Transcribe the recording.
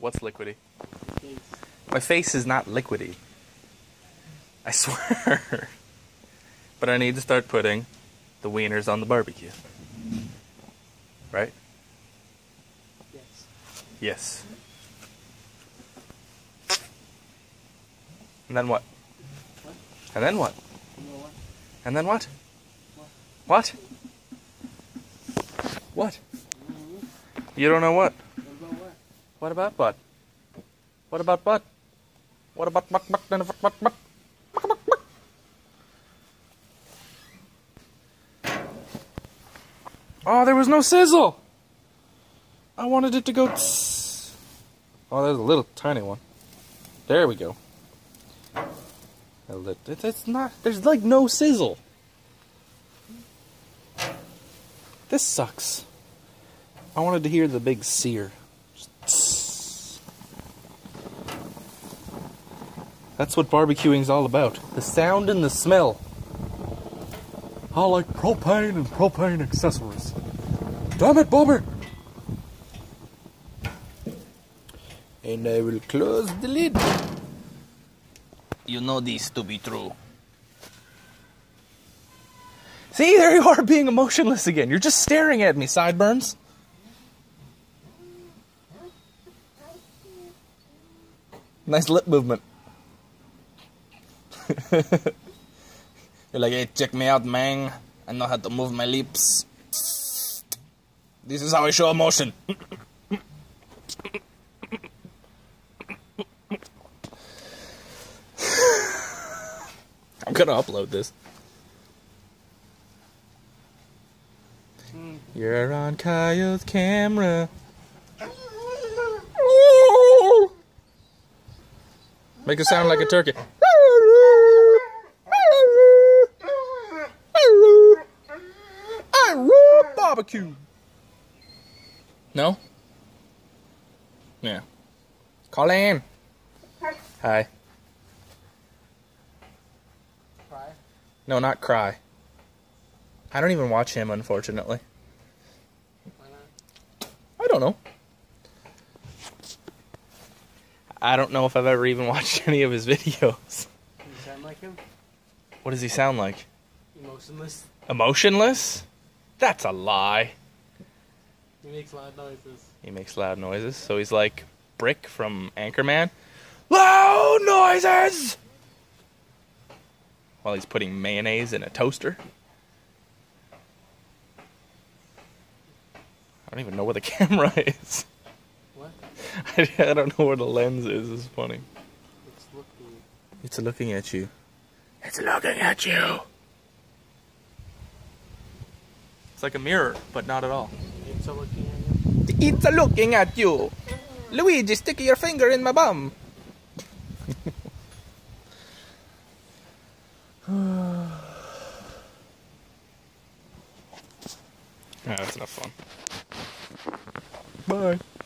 What's liquidy? My face is not liquidy. I swear. but I need to start putting the wieners on the barbecue. Right? Yes. Yes. And then what? What? And then what? And then what? What? What? What? You don't know what? What about what? What about butt? What about butt? What about butt, butt, butt, butt, butt, butt? Oh, there was no sizzle. I wanted it to go. tss. Oh, there's a little tiny one. There we go. It's not. There's like no sizzle. This sucks. I wanted to hear the big sear. Just tss. That's what barbecuing's all about. The sound and the smell. I like propane and propane accessories. Damn it, Bobby! And I will close the lid. You know this to be true. See, there you are being emotionless again. You're just staring at me, sideburns. Nice lip movement. You're like, hey, check me out, man. I know how to move my lips. This is how I show emotion. I'm gonna upload this. You're on Kyle's camera. Make it sound like a turkey. I love barbecue. No? Yeah. Colleen. Hi. Cry. No, not cry. I don't even watch him, unfortunately. Why not? I don't know. I don't know if I've ever even watched any of his videos. You sound like him? What does he sound like? Emotionless. Emotionless? That's a lie. He makes loud noises. He makes loud noises, so he's like Brick from Anchorman. Loud noises! While he's putting mayonnaise in a toaster. I don't even know where the camera is. What? I don't know where the lens is. It's funny. It's looking. It's looking at you. It's looking at you. It's like a mirror, but not at all. It's a looking at you. It's a looking at you. Luigi, stick your finger in my bum. Ah, that's enough fun. Bye.